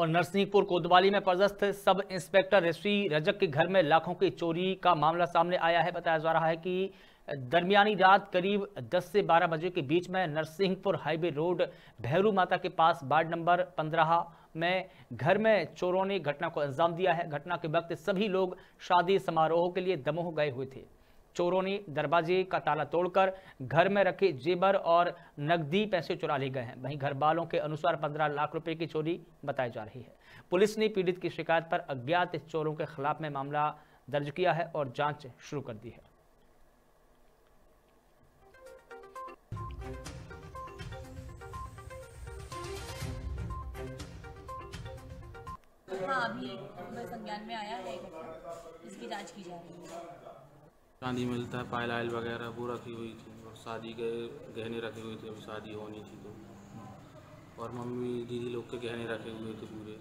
और नरसिंहपुर कोतवाली में पदस्थ सब इंस्पेक्टर ऋषि रजक के घर में लाखों की चोरी का मामला सामने आया है। बताया जा रहा है कि दरमियानी रात करीब 10 से 12 बजे के बीच में नरसिंहपुर हाईवे रोड भैरू माता के पास वार्ड नंबर 15 में घर में चोरों ने घटना को अंजाम दिया है। घटना के वक्त सभी लोग शादी समारोह के लिए दमोह गए हुए थे। चोरों ने दरवाजे का ताला तोड़कर घर में रखे जेबर और नकदी पैसे चुरा लिए गए हैं। वहीं घर वालों के अनुसार 15 लाख रुपए की चोरी बताई जा रही है। पुलिस ने पीड़ित की शिकायत पर अज्ञात चोरों के खिलाफ में मामला दर्ज किया है और जाँच शुरू कर दी है। हाँ अभी संज्ञान में आया है। इसकी जाँच की जा रही है। चांदी मिलता है पायल आयल वगैरह वो रखी हुई थी। और शादी के गहने रखे हुए थे अभी शादी होनी थी तो। और मम्मी दीदी लोग के गहने रखे हुए थे पूरे।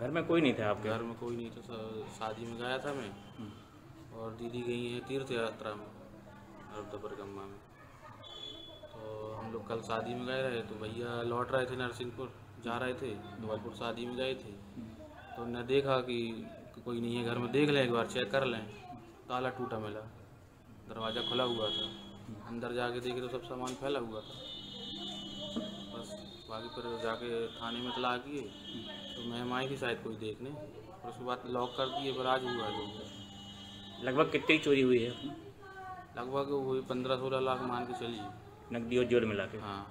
घर में कोई नहीं था आपके? घर में कोई नहीं था शादी में गया था मैं। और दीदी गई हैं तीर्थ यात्रा में हरदा परिक्रमा में। तो हम लोग कल शादी में गए रहे तो भैया लौट रहे थे नरसिंहपुर जा रहे थे। धौलपुर शादी में गए थे। तो उन्होंने देखा कि कोई नहीं है घर में देख लें एक बार चेक कर लें। ताला टूटा मिला। दरवाज़ा खुला हुआ था। अंदर जाके देखे तो सब सामान फैला हुआ था। बस बाकी फिर जाके थाने में तला किए। तो मैम आई थी शायद कोई देखने। और उसके बाद लॉक कर दिए फिर आज हुआ जो। लगभग कितनी चोरी हुई है? लगभग वही पंद्रह सोलह लाख मान के चलिए नकदी और जोड़ मिला के? हाँ।